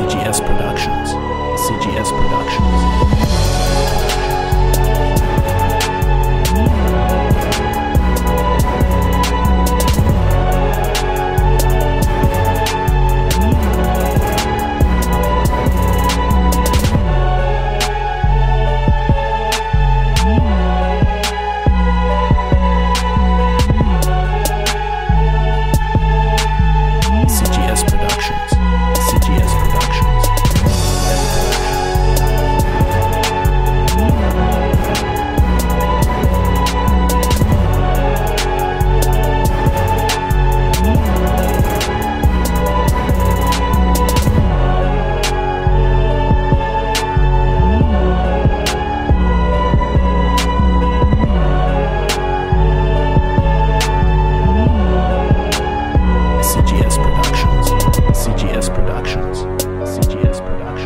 CGS Productions. CGS Productions. Productions. CGS Productions.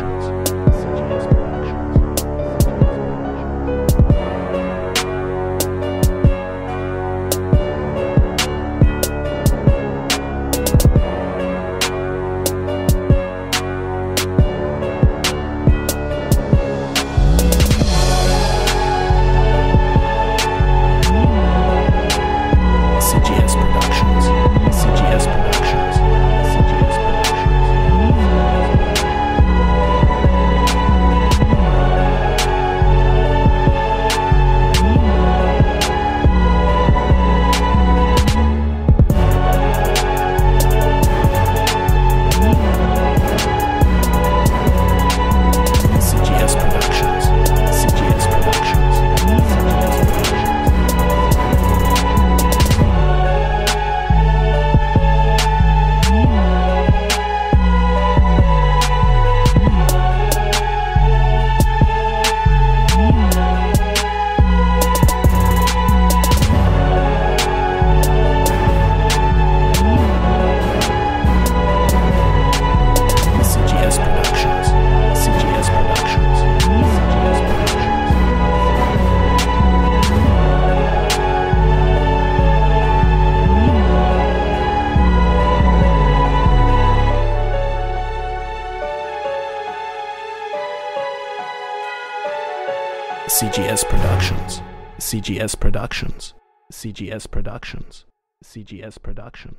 CGS Productions. CGS Productions. CGS Productions. CGS Productions.